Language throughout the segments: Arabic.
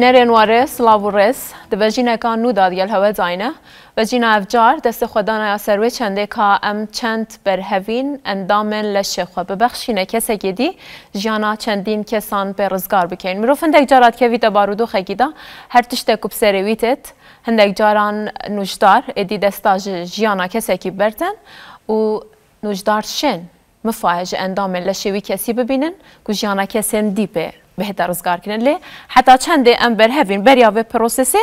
بینرین واره سلاو رس دبجینه کان نو داد یل هوا زاینه بجینه افجار دست خدانه یا سروی چنده که ام چند بر هفین اندامن لشه خو ببخشینه کسی گیدی جانا چندین کسان به رزگار بکن مروف هندک جارات که ویتا بارودو خگیدا هر تشته کب سرویتت هندک جاران نوشدار ادی دستاج جانا کسی کی برتن و نوشدار شن مفاهج اندام لشوی کسی ببینن که جانا کسی دیپه بهتر روزگار کنن لی حتی چند ام بر هفین بریا و پروسسه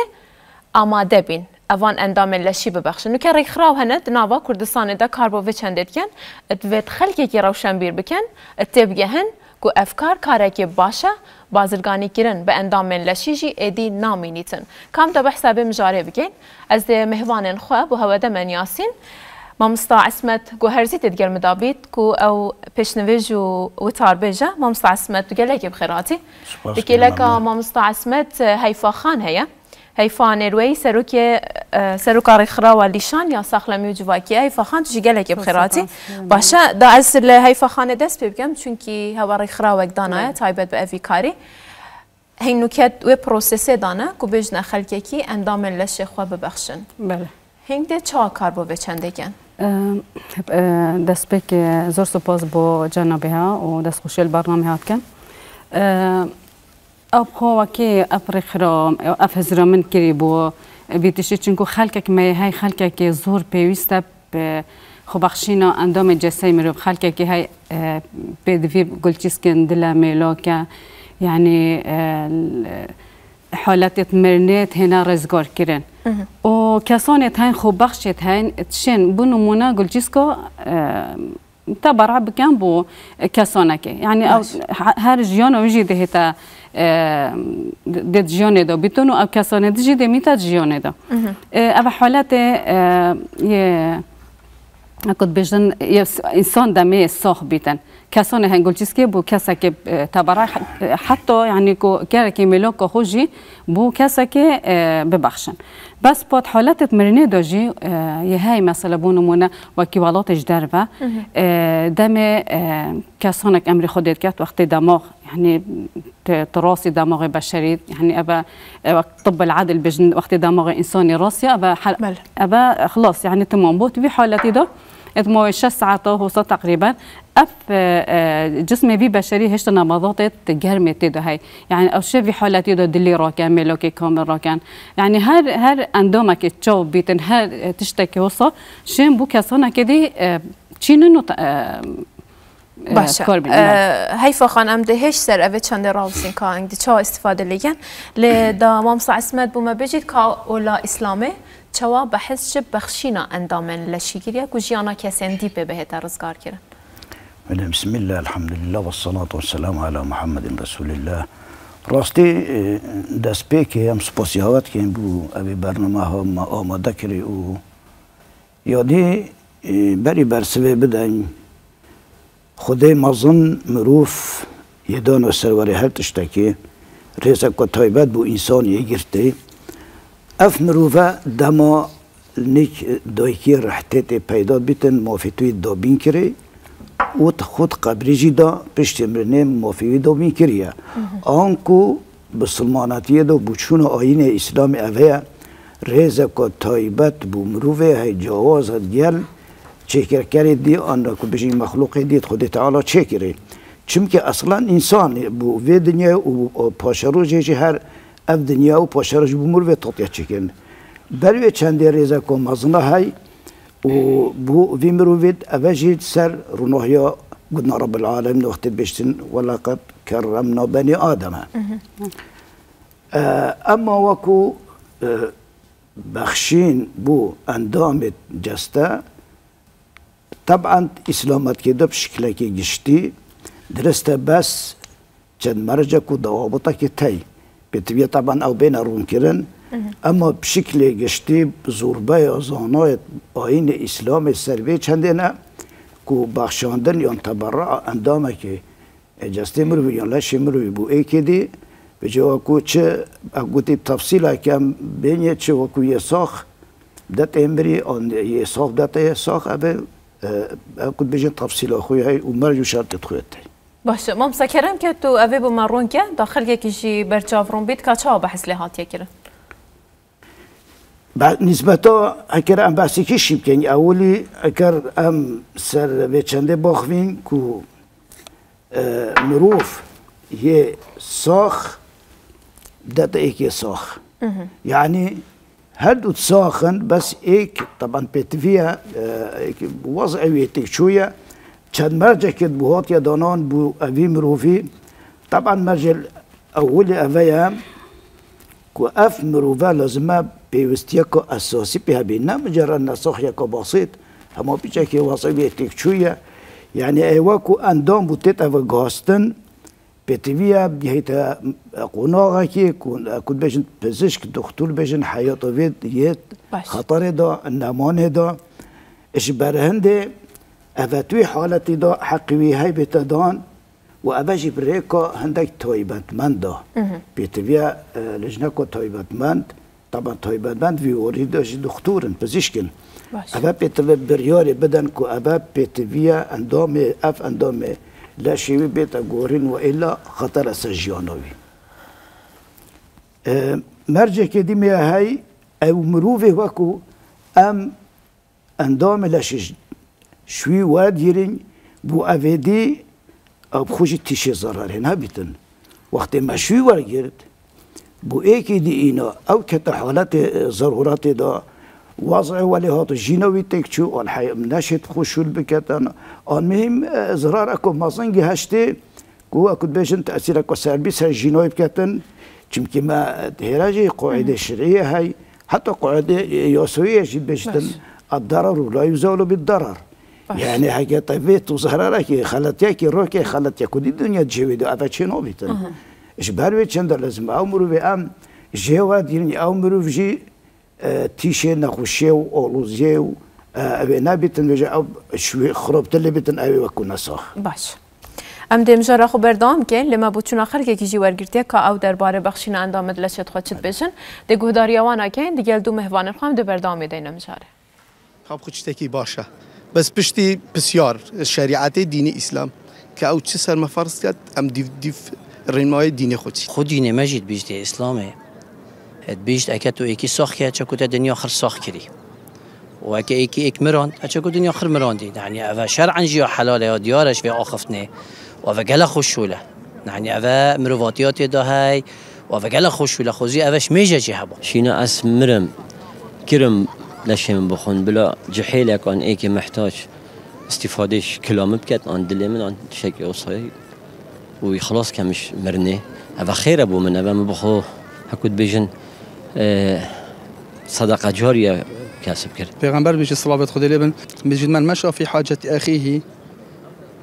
آماده بین. اوان اندام لشی ببخشن. که ریخ راو هند ناوا کردستان دا کاربو و چند کن ادویت خلقی که روشن بیر بکن اتبگه هن کو افکار کاره که باشه. بازرگانی کردن به اندام لشی جی ادی نامینیتن کام دا بحثا مجاره بگین از مهوان خواه بو هوده من یاسین مامستا عسمت گوهر زیت دگر مدابید کو او پیشنویج و وتار بیجه مامستا عسمت دگر لکی بخیراتی. دکی لکا مامستا عسمت هیفا خان هیا. هیفا نروی سروک سروک رخرا و لیشان یا ساخلمی و جواکی. هیفا خان تو جگل هکی بخیراتی. باشه دا از هیفا خان دست بگم چونکی هوا رخرا و اگدانه تایبت به افی کاری. هینوکت و پروسسه دانه کو بجنه خلکی اندام لشه خواه ببخشن. بله. هنگ ده چه کار با بچندگن؟ دست بك زور سپاس با جنابه ها و دست خوشی برنامه هات کن اب خو وکی اب خرام اب هزرا من کری بو بیتشی چونکو خلک می های خلک که زور پیوسته خو بخشینا اندام جسای مرو خلک که های بدوی گلچیسکن دل میلا که یعنی حالت مرنت هنا رزگار کرن. و کسانی هاین خوب بخشت هاین تشين بو نمونه گلجیسکو تبرع بكان بو كسانك يعني أو هر جيان ويجي ده تا ده جيان ده بيتونو أو كسانه دجي ده ميتا جيان ده أو حالات يه اكد بجن انسان دمه صاح بيتن کسانی هنگول چیز که بو کسی که تبرع حتی یعنی کو کاری که ملک خوشی بو کسی که ببخشن. بس بود حالت مرنه داجی یه های مثلا بو نمونة و کیوالاتش دربه دم کسانک أمر خودت کرد وقتی دماغ يعني تراثي دماغ بشري يعني أبا طب العدل بجن وقت دماغ إنساني راسي أبا حل أبا خلاص يعني تمام. بوت في حالتي ده اتمو شش ساعات وصل تقريبا. أف جسمي بي بشري هشت نبضات جرمة تدو هاي يعني أو شي في حالة تدو دلي راكان ملوكي كامل راكان. يعني هر هر أندومك تشو بيتن هر تشتكي وصل شين بو كسانا كدي چینو باشه. هیفا خان ام ده هیچ سر اوه چنده راوسین که انگده چا استفاده لیگن لی دا مامسا عصمت بوما بجید که اولا اسلامه. چوا بحث چه بخشینا اندامن. لشیگیریا که جیانا کسین دیپه بهت رزگار کرن بسم الله الحمد لله والصلاة والسلام على محمد رسول الله. راستی دست پی که هم سپاسی هاوت که بو اوی برنامه ها ما آماده کری و یادی بری برسوه بدن خدای مازن مروف یدان و سروری هر تشتکی. ریزه که تایبت بو انسان یه گرته اف مروفه دما نیک دایکی رحتت پیدا بیتن موفیتوی دابین کری. و خود قبری جدا پشت مرنه موفیوی دابین کریه. آنکو بسلماناتی دو بچون آین اسلام اوه ریزه که تایبت بو مروفه های جواز گل چکر کرد آن را که مخلوق دید خود تعالی چکره چون که اصلا انسان بو وی دنیا و پاشرو جی هر ev dünya û paşaraj bûmur ve tatya çekin. Bervê çendê rêze ku mezina hay û bu vî mirovê ev jî ser rûnahiya gudna Rabbil Alemin wextê bêştin welaqet kerremna benî Ademe. Emma wekû بخشین بو اندام جسته طبعا اسلامت که دو شکل که گشتی درسته بس چند مرجع کو دوابطه که تی پێتویە تابان ئەو بێنە ڕوونکردن ئەمە پشکلێ گشتی زۆربەی زانایەت ئاینە ئیسلامی سەربێ چندێنە کو بەخشاندن یان تەبەڕە ئەندامەکە ئەجستی مروی یان لەشی مروی بوو ئەیکێدی بجێوە کو چ ئەگوتی تەفسیلاکەم بینێ چ وەکو یە ساخ دەت ئێمری ئەن دت ساخ دەتە یە دت ئەبێ ئەکوت بژێن تەفسیلا خۆی هەی و مەرج و شارتت خوێتەی باشه مام سکرم که تو اوی با مرون که داخل کشی برچاورون بید که چه بحث لحاتی کرن نسبتا اگر ام بحثی که شیب کنی اولی اگر ام سر به چنده باخوین کو مروف یه ساخ داتا ایک ساخ. يعني هل ساخن بس ايك طبعا بيتفيا وضع ويتك شوية چند مرجع كد بوهات يا دانان بو اوي مروفي طبعا مرجع اولي اويا كو اف مروفا لازمه بيوستيا كو اساسي بها بينا مجرد نسخ يكو بسيط هما بيجا كي وضع ويتك شوية يعني ايوا كو اندام بوتيت اوه غاستن بتویا بهیت قناغه کی کود بجن پزشک دکتر بجن یت خطر دا حقوی های بتدان و اوجی بریکا هندک تایبتمند دا بتویا لجنکو تایبتمند طبعا تایبتمند وی اوری داشت دکتورن پزشکن اول بتویا بریاری بدن که اول بتویا اندام أف اندام لا شيء بيت غورين وإلا خطر سجيانوي أه مرجع كدي هاي أو مروفه وكو أم اندام لاش şuyu var بو bu اب خوش تیشه زراره وقت وقتی مشوی ور بو ایکی دی اینا او کتا حالت ضرورت دا. وضع ولی هاتو جینوی تک چو آن حیم نشد خوشول بکتن آن مهم زرار اكو مزنگی هشتي کو اكو بیشن تأثیر اكو سربی سر جینوی بکتن. ما دهراجی قواعد شرعیه های حتی قاعده یاسویه جید بیشتن الضرر لا يزول بالضرر یعنی اگه طبیعت تو زهره را که خلطیه که رو که خلطیه کدی دنیا جویدو اوه چه نو بیتن اش بروی چند لازم؟ او مروی ام جواد یعنی او مروی جی تیشه نخوشه و اولوزیه و اوه نبیتن وجه او شوی خروبتلی بیتن اوه وکو نساخ. باش ام دمجاره خو بردام کن لما بو چون آخر که کیجی ورگرتی که او درباره بخشین اندامد لشت خود چت بشن. ده گهداریوانا کن دیگل دو مهوانر خو هم ده بردام دینم جاره. خب خود چتکی باشه؟ بس پشتی بسیار شریعت دینی اسلام که او چه سر مفرض کرد ام دیف دیف رنمای دینی خودی خود دین مجید بیشتر اسلامه بیشت اکه تو ایکی ساخت که چه کتا دنیا خر ساخت کری. و اکه ایکی ایک مران چه کتا دنیا خر مران دی يعني اوه شرعا جيا حلاله یا دیارش في آخفتنه و اوه گله خوشوله. يعني اوه مرواتيات دا هاي و اوه گله خوشوله. خوزي اوش میجه جي هبا شينا اس مرم كرم لشم بخون. بلا جحيلك عن ايكي محتاج استفادهش كلام بكت عن دلي من عن شكل وصي ويخلص كمش مرني اوه خير ابو من اوه مبخو هكود بيجن صدقة جارية كاسب كرد پیغمبر بيجي صلاة خدي لبن. بيجي من مشى في حاجة أخيه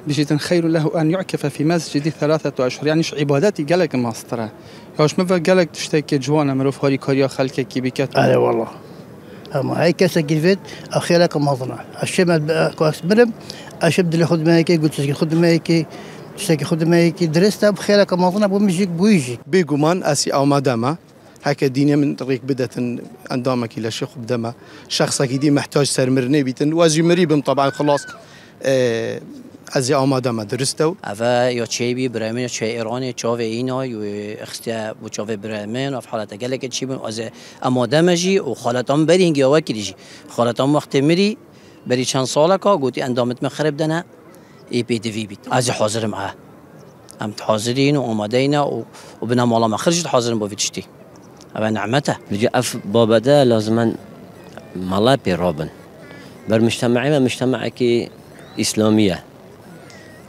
بيجي خير له أن يعكف في مسجد ثلاثة أشهر. يعني عباداتي قالك ماسترة. ياش مفا قالك تشتكي جوانا مروف هاري كاريا خلك كي بكت أنا والله. أما هاي كاسة جلفت أخيرك مظنة الشمال كواس برم أشبد اللي خد مايكي قلت تشكي خد مايكي تشتكي خد مايكي. درستا بخيرك مظنة بومجيك بويجي. بيجومان أسي أو ماداما هكا دينيا من طريق بدأت اندامك إلى شيخ بدما شخصك دي محتاج سرمرني بيتن. وأزي مريبم طبعا خلاص. آه از آماده ما درستو اوه یا چه بی برامین یا چه ایرانی چاوه اینا یا اختیا و چاوه برامین و حالت گله که چی بین از آماده مجی و خالتام بری اینگه آوه کلیجی خالتام وقت مری بری چند ساله که گوتی اندامت مخرب دنه ای پی دی وی بیت. از حاضر معه ام حاضرین و آماده اینا و, و بنا مالا ما خرجت حاضرین با ویتشتی. أبا نعمته. بجي أف بابا ده لازما مالا بيروبن بر مجتمعي مجتمعك إسلامية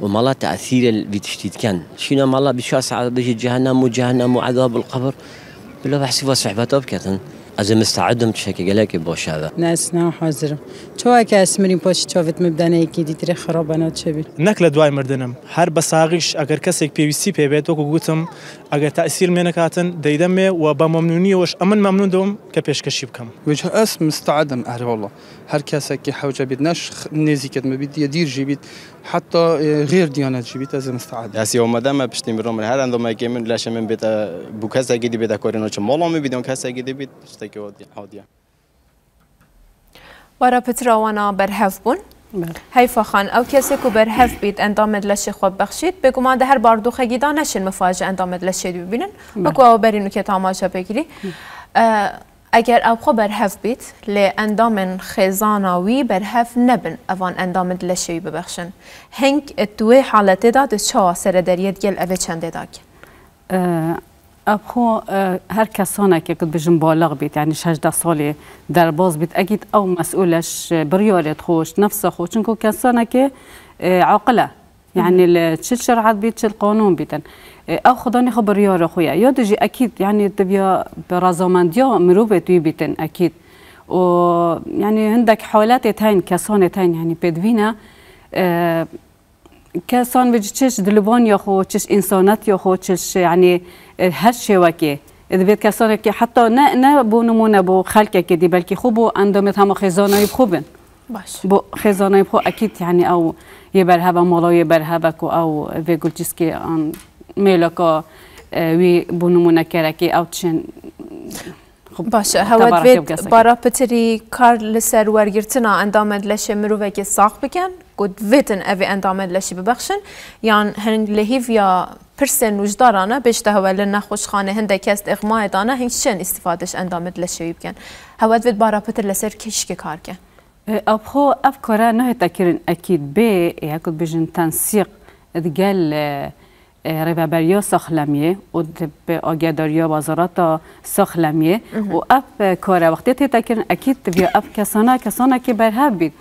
ومالا تأثير اللي تشتيت كان. شنو مالا بشاس بيجي جهنم وجهنم وعذاب القبر؟ بلا بحسي وصحبته بكتن از مستعدم تشكي قالك باش هذا ناس نا حاضر تو اگه اسمرین پاش چاوت مبدنه یکی دیتر خرابانات چبی نەک لە دوای مردنم. هەر بە ساغیش ئەگەر کەسێک پێویستی پێبێت وەکو گوتم ئەگەر تأثیر مێنەکاتن دەیدەمێ و مەمنونیەوەش ئەمن مەمنون دەوم کە پێشکەشی بکەم. وجه اس مستعدم أهل والله. هر كاسك حوجة بيدناش نزيكت ما بيد يدير جيبيت حتى غير ديانات جيبيت از مستعد ما پشتی هر اندام که من. لشه من بیت بو کس اگه دی بیت کارینا چه مالا می بیدم کس اگه دی بیت شتکی هادیه وارا پتراوانا برهف بون حیفا خان أو کسی که بر هف بید اندامد لشه خواب بخشید بگو ما ده هر بار دو خگیدا نشین مفاجئ اندامد لشه ببینن بگو أو برینو که تماشا بگیری ئەگەر ئەوخۆ بەرهەف بیت لێ ئەندامن خێزاناوی بەرهەف نەبن ئەوان ئەندامت لە شێوی ببەخشن. هەنگ دوێ حالەتێدا دچوا سەرەدەریت گەل ئەوێ چەندێداکە. ئەخۆ هەر کەسانێکێکت بژم بالاغ بیت ینی 16 ساڵێ دەرباز بیت ئەگیت ئەو مەسئولەش بڕیارێت خوش. نفسە خۆ چونکو که عقله. يعني تشل شرعات بيت تشل قانون بيتن أو خداني خبر يا خويا يا دجي أكيد يعني تبيا برازامنديا مروبة توي بيتن أكيد. و يعني عندك حالات تاين كسانه تاين يعني بدوينا آه کسان بجی چش دلوان یا خو چش انسانت یا خو چش يعني هر شوكي إذا بيت کسانی که حتی نه نه بو نمونة بو خلق که دی بلکه خوب و اندامت هم خزانه خوبن باش. بو خزانة خو أكيد يعني أو يبرهبا مالا يبرهبك او في قلتسكي ان ميلكا وی بو نمونه کرکی او چن باشه هەوت بێت بارا پتری کار لەسەر وەرگرتنا ئەندامەد لەشێ مرۆڤێکی ساق بکەن گوت vêtin ev ئەندامەد لەشی ببەخشن یان هەنگ لە هیڤیا پرسێن نوژدارانە بێشتە هەوە لە نەخۆشخانە هەندێک کەس ئەغمایدانە هەنگ شێن ئیسیفادش ئەندامەد لە شێوی بکەن هەوت بێت بارا پتر لەسەر کشکی کارکە ئەخۆ ئەف کۆرە نهێتەکردن ئەکیید بێ یاکوت بژن تەنسیق دگەل ریوبریا ساخلمیه و به آگهداریا وزارت ساخلمیه و اف کار وقتی تیتا کردن اکید بیا اف کسانه کسانه که برهب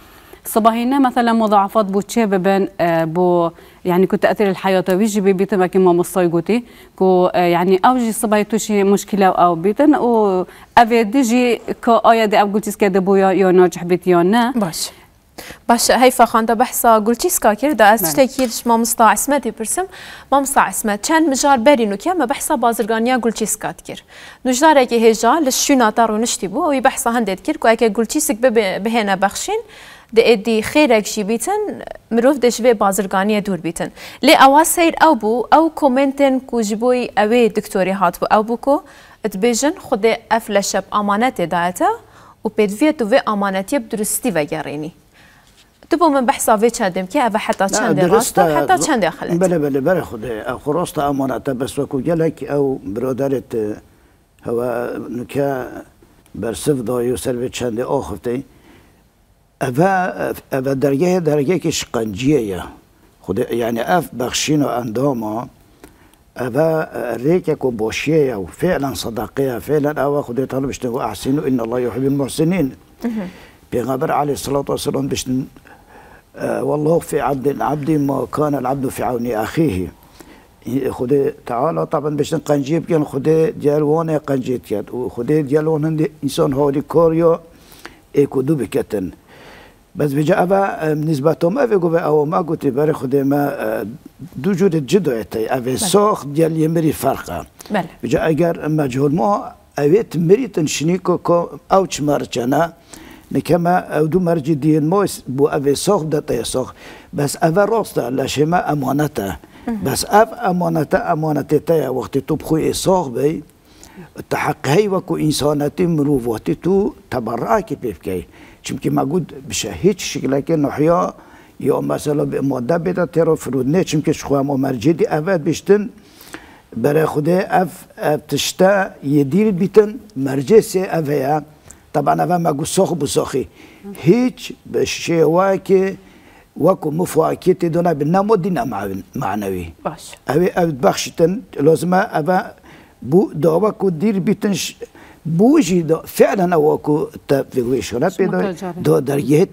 بید صباحينا مثلا مضاعفات بو تشي ببن بو يعني كنت تاثير الحياة ويجي بيتن كما ما مصاي قوتي. كو يعني اوجي صباحي توشي مشكلة أو بيتن و افي ديجي كو آيا دي أب قلتي سكاد بويا يا ناجح بيت يا نا. باش. باش هاي فخانده بحثا قلتي دا از تشتكيلش ما مستا عسمتي برسم. ما مستا عسمت چند مجار برينو كيا ما بحثا بازرگانيا قلتي سكاتكر نجدار اكي هجا لشونا تارو نشتي بو وي بحثا هندت كير كو اكي قلتي سك بهنا بخشين. د ادي خیرک شي بیتن مروف دجوی بازرگانی دور بیتن لی اوا سیر او بو او کومنتن کو جبوی اوی دکتوری هات بو او بو کو اتبیجن خود اف لشب امانت دایتا و پیدوی تو وی امانتی بدرستی وگرینی تبو من بحثا في تشادم كي أبا حتى تشاندي راستا حتى تشاندي خلت بلا بلا بلا خد أخو راستا أمانة بس وكو جلك أو برودارت هو نكا برسف ضايو سلبي تشاندي أخفتي اوه اوه درجه درجة که شقنجیه خود يعني أف بخشينو انداما أبا ريكك وبوشيه وفعلا صداقية فعلا أو خذ طلب اشتغوا أحسنوا إن الله يحب المحسنين. بيغمبر عليه الصلاة والسلام بش آه والله في عبد عبد ما كان العبد في عون أخيه. خود تعالى طبعا باش قنجيب كان خود ديالوان قنجيت كات وخود ديالوان إنسان هولي كوريو إيكو دو بكتن بس بجا أبا نسبتهم أبي قبا أو ما قلت بري خدي ما دو جور جدو إتي أبي سوخ ديال يمري فرقة بله. بجا أجر مجهول مو أبي تمري تنشنيكو كو أوش مرجنا نكما أو دو مرجي ديال موس بو أبي سوخ دتي سوخ بس أبا روستا لاشما أمانته بس أب أمانته أمانته تايا وقت تبخوي سوخ بي تحقهي وكو إنسانتي مروفوتي تو تبرعكي بيبكي چونکه مگود بشه هیچ شکل که نحیا یا مثلا به ماده بده ترا فرود. نه چونکه شخوا ما مرجدی اول بشتن برای خود اف تشتا یدیر بیتن مرجع سه اویا طبعا اول مگو ساخ بساخی هیچ به شیوه که وكو مفاكيت دونا بنامو دينا معنوي باش. اوي أو بخشتن لازم ابا بو دعوة كو دير بيتنش بوجي دا فعلا اوكو تفيشونا بيدا دا درجه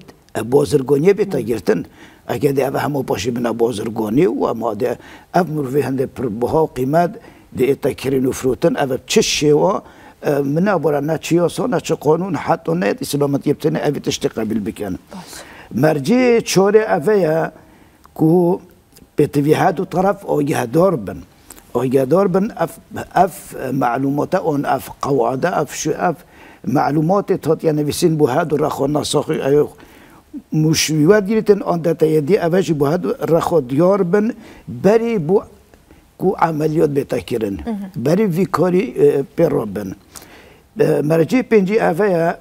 بازرگونی بیتا گرتن اگه ده اوه همو پاشی بنا بازرگونی و ما ده اف مروفی هنده پر بها قیمت ده ایتا کرین و فروتن. اوه چه شیوا من ابورا نه چیاسا نه چه قانون حتی نه اسلامت یبتنه اوه تشتی قبل بکن. مرجع چوره اوه کو بتویهات و طرف آگه دار بن. ويقدر بن أف أف معلومات اون أف قواعد أف شو أف معلومات تات يعني بسين بهاد رخو نساخي أيو مش يوديتن أن داتا يدي أفاش بهاد رخو ديار بن بري بو كو عمليات بتاكرن بري في كاري بيروبن مرجي بنجي افايا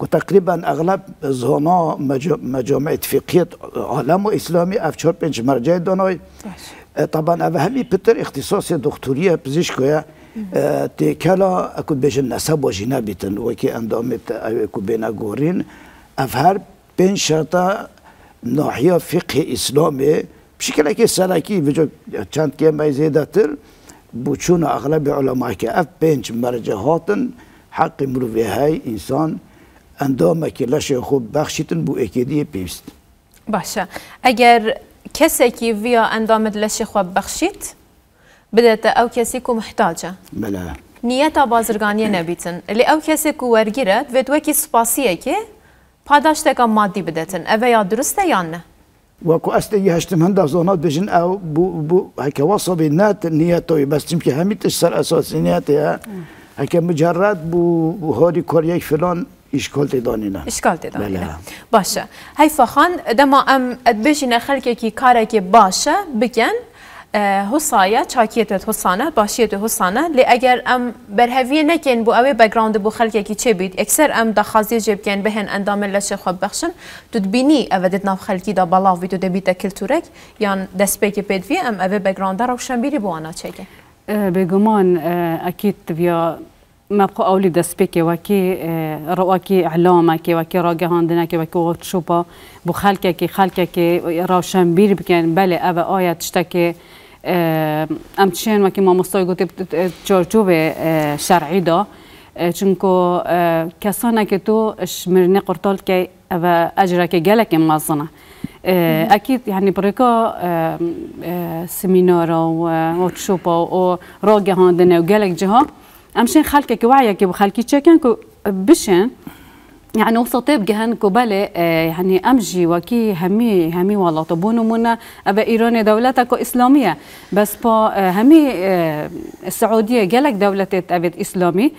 وتقريبا أغلب زونا مجا- مجامع فقهيه عالم إسلامي أفشار بنج مرجع دانای طبعا اوه همی پتر اختصاص دکتوری پزشکویا تی کلا اکو بیشن نسب و جینا بیتن و که اندامت اکو بینا گورین اف هر پنج شرطا ناحیه فقه اسلامی بشکل که سرکی وجو چند که مای زیده تر بوچون اغلب علماء که اف پنج مرجع حق مروی های انسان اندامه که لشه خوب بخشیتن بو اکیدی پیوست باشە ئەگەر کەسێکی ڤیا ئەندامت لەشی خۆ بەخشیت بدێتە ئەو کەسێک و محتاجە. بله نیەتا بازرگانیە نەبیتن. لێ ئەو کەسێک و وەرگرت بێت وەکی سوپاسیەکێ پاداشتێکە مادی بدەتن. ئەvە یا درستە یان نە؟ وەکو ئەستا هەشتم هەندا زۆنات بژن ئەو هەکەوا سەبی نات نیەتەوەی بەس چمکە هەمیتش سەر ئەساسینیاتەیە هەکە مجرد بوو بوو هۆری کۆریەک اشکال تیدانی نه. اشکال تیدانی نه. بله. باشه. حیفا خان دما ام بشینه خلکه که کاره که باشه بکن حسایه چاکیت حسانه باشیت حسانه. لی اگر ام برهوی نکن بو اوی بگراند بو خلکی کی چه بید اکثر ام دا خازی جب کن بهن اندام لش خوب بخشن. تو بینی او دت خلکی دا بلاو ویدو کل کلتورک یان دست بکی پیدوی ام اوی بگراند روشن بیری بو آنا چکه بگمان اکید ویا مبقى أولي دسبيكي وكي رواكي إعلامكي وكي راجهاندنكي وكي وركشوبا بو خالككي خالككي روشن بير بكن بله أبا آية تشتكي أم تشين وكي ما مستوي قلت جورجوبة شرعي دا. چونکو کسانه که تو شمرنه قرطال که و أجرا که گلک مازنة. أكيد يعني بريكا سيمينار و وركشوبا و راجع هاندنا أمشين خلقك وعيك بخلقي تشكن كو بشن. يعني وسطي بجهن كوبالي يعني أمجي وكي همي همي والله. طبونو منا أبا ايران دولتك إسلامية. بس با همي السعودية جالك دولة ابد إسلامي.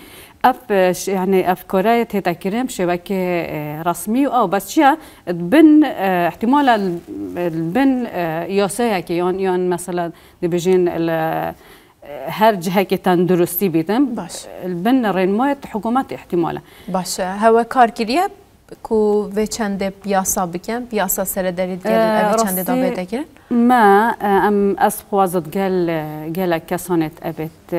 اف يعني اف كوريا تتكرم شبكة رسمي. أو بس شيء بن احتمال البن ياسايا كي يون مثلا دبجين هر جهه که تندرستی بیدم باش البن رنمایت حکومت احتماله. باشه. هوا کارگیریه؟ کو و چند پیاسا بکن پیاسا سر دارید گل اوی چند دا بیده گیرن ما ام از خوازد گل گل کسانت ابت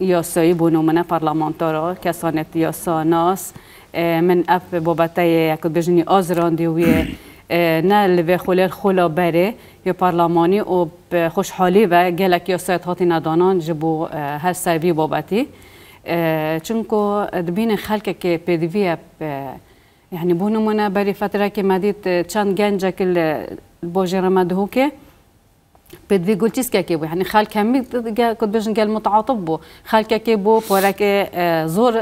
یاسایی بونو منه پارلمانتارا کسانت یاسا ناس من اف بابته یکد بجنی آزراندی وی نه لبه خلال خولا بره یا پارلمانی و خوشحالی و گلک یا سایت ندانان جبو هر سایبی بابتی چونکو دبین خلک که پیدویه یعنی بونمونه بری فتره که مدید چند گنجه کل با جرمه دهو که پد وی گوتیس که کی بو یعنی خال کمی کد بجن گل متعاطب بو خال که کی بو پورا که زور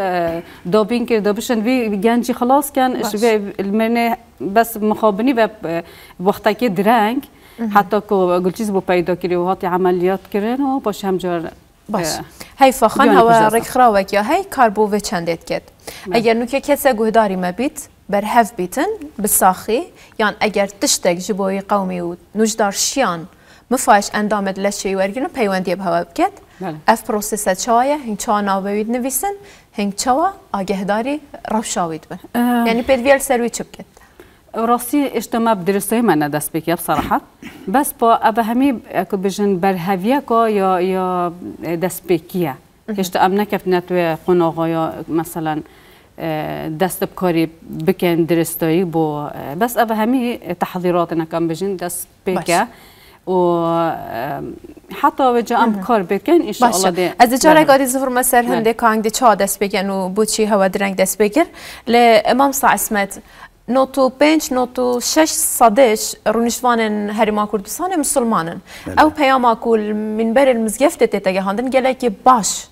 دوبین کرد بشن وی گنجی خلاص کن اش وی المنه بس مخابنی و وقتی که درنگ حتی که گلچیز بو پیدا کری و هاتی عملیات کردن و باش همجار باش هی فخان هوا رک وکیا یا هی کار بو و چندت کرد اگر نو که کسی گهداری مبید بر هف بیتن بساخی یان اگر تشتک جبوی قومی و نجدار شیان مفاش اندامت لشی ورگینو و به هەوە بکەێت اف پروسس چاوایە هینگ چا ناوید نویسن هینگ چاوە آگهداری ڕەوشاوید بن یعنی پێویل سەروی چپ کت راستی اجتماع درسته من دست دستبکیاب صراحت. بس با ابه همی اکو بجن برهویه که یا یا دست بکیه هشت ام نکفت نتوی قناغا یا مثلا دست بکاری بکن درستایی با بس ابه همی تحضیرات نکم بجن دست بکیه و حتی وجه ام کار بکن ان شاء الله ده از جاره قادی زفر مسر هنده کانگ ده چا دست بگن و بوچی هوا درنگ دست بگیر. ل امام صا اسمت نوتو پنج نوتو شش صدش رونشوان هریما کردستان مسلمانن. او پیاما کل من بر المزگفت تتگه هندن گله که باش.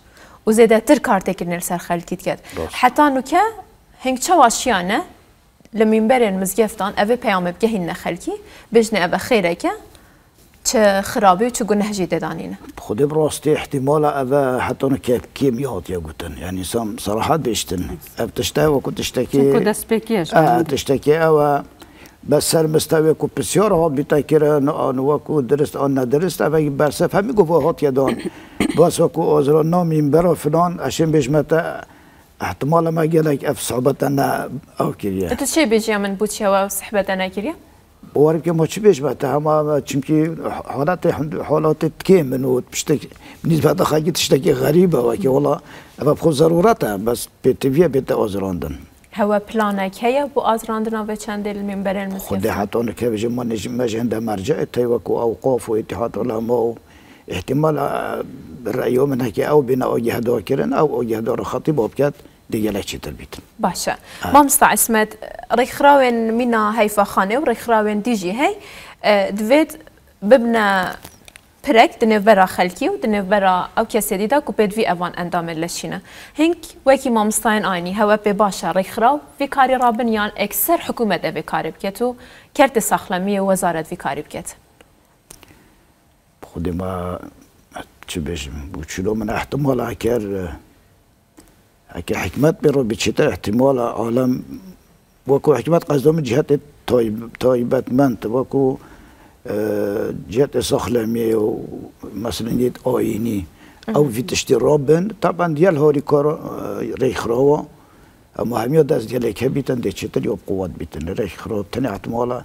و زیده تر کار تکرنل سر خلکیت کرد. حتی نوکه هنگ چه واشیانه لمن بر المزگفتان او پیام بگهین خلکی بجنه او خیره که چه خرابی و چه گناه جیده دانینه خود براستی احتمال اوه حتی اونو که کیمیات یا گوتن. یعنی سام صراحت بیشتن أو تشتای و کن تشتکی دسبيكيش آه تشتکی اوه بس سر مستوی کو بسیار ها بیتا کره نو کو درست آن ندرست اوه برسف همی گفت هات یدان باس و کو آزرا نامیم برا فلان. اشیم بشمت احتمال ما قالك اف صعوبة أنا أو كريا انت چه بیجی من بود شوا صحبت أنا اوارم که ما بیش بته همه چمکی حالت حالات تکیم منو پشتک نسبت خاکی تشتکی غریبه و که والا اما خود ضرورت هم بس به تیویه بیت آزراندن هوا پلانک هیا بو آزراندن آوه چند دل منبر المسیح خود حتی اون که بجه ما نجنده مرجع تیوک و اوقاف و اتحاد علما احتمال رأيهم من هكي أو بنا أو جهدوا كرن أو أو جهدوا خطيب وبكات دیگه لچی تربیت باشه. ما مستا اسمت رخراون مینا هیفا خانه و رخراون دیجی هی؟ دوید ببنا پرک دنیو برا خلکی و دنیو برا أو کسی دیده که بید وی اوان اندام لشینه هنگ هوا به باشه رخراو وی کاری رابن یان اکثر حکومت اوی کاری بکت و کرد ساخلمی وزارت وی کاری بکت. خودی ما چه بشم؟ بوچلو من احتمال اكي حكمت برو بتشتا احتمال عالم وكو حكمت قصدهم جهات طيب طيبات منت وكو آه جهات سخلمي مثلا يد آيني أو في تشتي رابن طبعا ديال هوري كار ريخ روا اما هميا دست ديال هيك بيتن دي تشتري قوات بيتن ريخ روا تاني احتمالا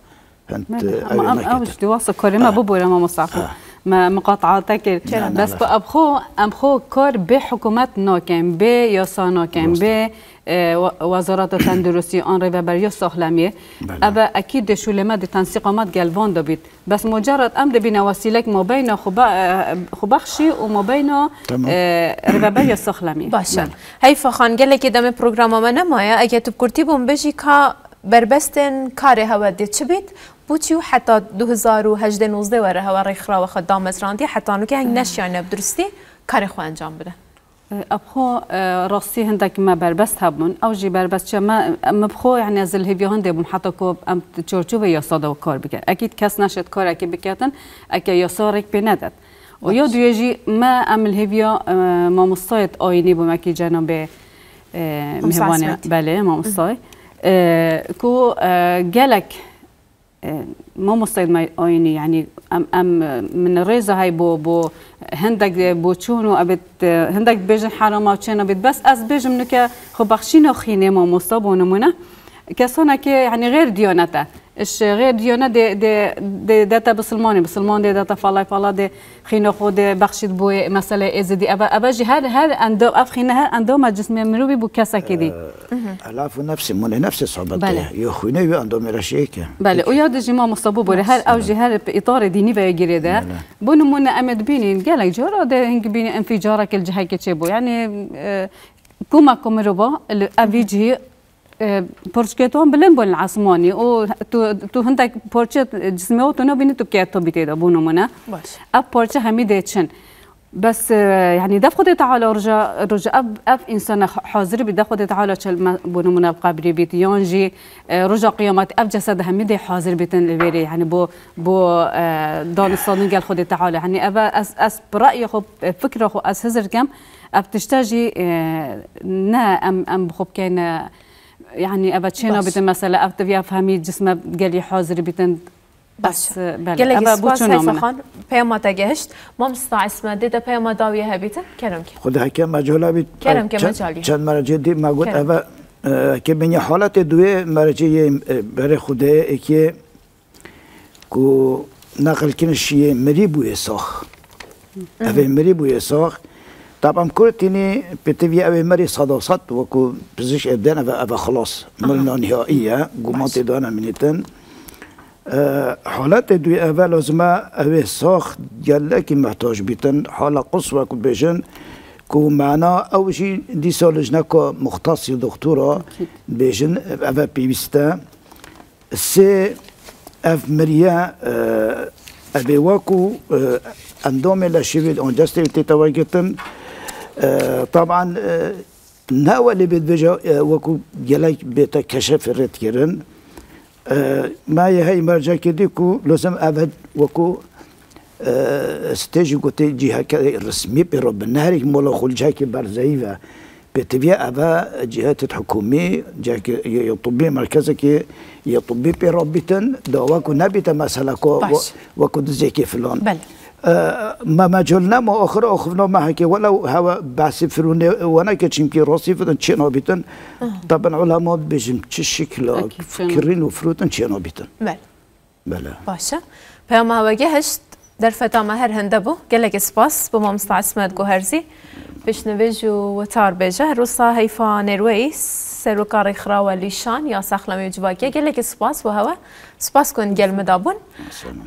هنت اوش دواسه كريمه بوبو لما مصعفو ما ما مقاطعاتك بس ابخو أبخو كور بحكومتنا كان بيوسانا كان بي وزارت تندرستی آن رو بر یو ساخلمیه اما اکید شو لما دی تنسیقامت گلوان دا بید بس مجرد ام دی بینا وسیلک ما بین خوبخشی و ما بین رو بر یو ساخلمیه باشه حیفا خان گله که دم پروگرام ما نمایه. اگه تو کرتی بوم بربستن کار هوا دي چه بید؟ بوتيو حتى 2018 19 وره هوا ريخرا وخد دامز راندي حتى انو که هنگ نشیانه بدرستی کار خو انجام بده. ابخو راسي هندك ما بربست هبون. او جي بربست ما مبخو يعني از الهيفيو هندي بون. حتى كو ام تشورچو يا صدا وكار بك اكيد كاس نشت كار اكيد بكاتن اكي يسارك بندت ويا دويجي ما ام الهيفيو ما مصايد ايني بمكي جنب مهوانه بله ما مصايد كو جالك ما مصيد ما آینی يعني ام أم من الريزة هاي بو بو هندك بو تشونو ابت هندك بيجن حرام تشينا بت بس از بيجم نك خو بخشينو خينه ما مصاب ونمونه كسونا كي يعني غير ديانته. اش غير ديانه دي دي دي داتا بسلماني بسلمان دي داتا فالا فالا دي خينو خو دي بخشيد بو مساله از دي ابا ابا جي هذا هذا اندو اف خينه هذا اندو ما جسم مروبي بو كاسا كدي الاف نفسي من نفس صعوبته يو خينه يو اندو مرشيك بله ويا دي جي ما مصابو بو هل أو جي هل باطار ديني في جريده بو نمونه امد بيني قال جورا ده هنك بيني انفجارك الجهه كتشبو يعني كوما كومروبا افيجي پرچکتون بلند بول عصمانی أو تو تو هندک پرچه جسمه و تو نبینی تو که تو بیتی منه باش اب پرچه همي ديتشن بس يعني دف خدي تعالى رجع رجع اب اب انسان حاضر بده خدي تعالى شل بونو من قبري بيت يونجي رجع قيامات اب جسد همي دي حاضر بيتن البيري يعني بو بو دون الصادق قال خدي تعالى يعني ابا اس اس برايي خب فكره خو اس هزر كم اب تشتاجي نا ام ام بخب كان يعني ابتشينا بتن مثلا ابتبيا فهمي جسمه قال حاضر بتن بس بله ابا بوچونو من خان پیما تگهشت ما مستا اسمه. دیده پیما داویه هبیته کرم که خود حکم مجالا بیت کرم که مجالی چند مرجع دی ما گفت ابا که بنی حالت دوی مرجع برای خوده که کو نقل کنش یه مری بوی ساخ اوه مری بوی ساخ طبعا كورتيني بتبي أبي مري صداصت وكو بزيش إبدان أبا خلاص. ملنا نهائية. قماتي دانا منيتن. أه حالات دوي أبا لازم أبي ساخ جلكي محتاج بيتن. حالة قصوى كو بيجن. كو معنا شيء دي سالجنا كو مختص دكتورة. بيجن أبا بيبستا. سي أف مريا أه أبي واكو أه أندومي لشيفيد اونجستي تتواجدن طبعا ناوى اللي بيتبجا وكو جلاي بيتا كشف الرد كيرن. ما يهي مرجع كديكو لازم أبد وكو ستيجي قوتي جهة رسمي برب النهري مولا خل جاكي برزايفا بتبيا أبا جهات الحكومية جاك يطبي مركزك يطبي بربتن دواكو نبيتا مسألة وكو دزيكي فلان بل ما مجلنا ما آخر آخرنا ما هكي ولو هوا بحث فروني وانا كتشم كي راسي فتن تشينا بيتن طبعا علماء بيجم تش شكل أكيد. فكرين وفروتن تشينا بيتن بله. بله. باشه. پیام هواگی هشت در فتا مهر هنده بو گلک سپاس بو مامستا عصمت گوهرزی بشنویج و تار بیجه روسا هیفا نروی سروکار خراوه لیشان یا سخلمی جواگی گلک سپاس و هوا سپاس کن گل مدابون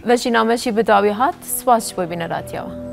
و جنامشی بداوی هات سپاس بو بین رادیو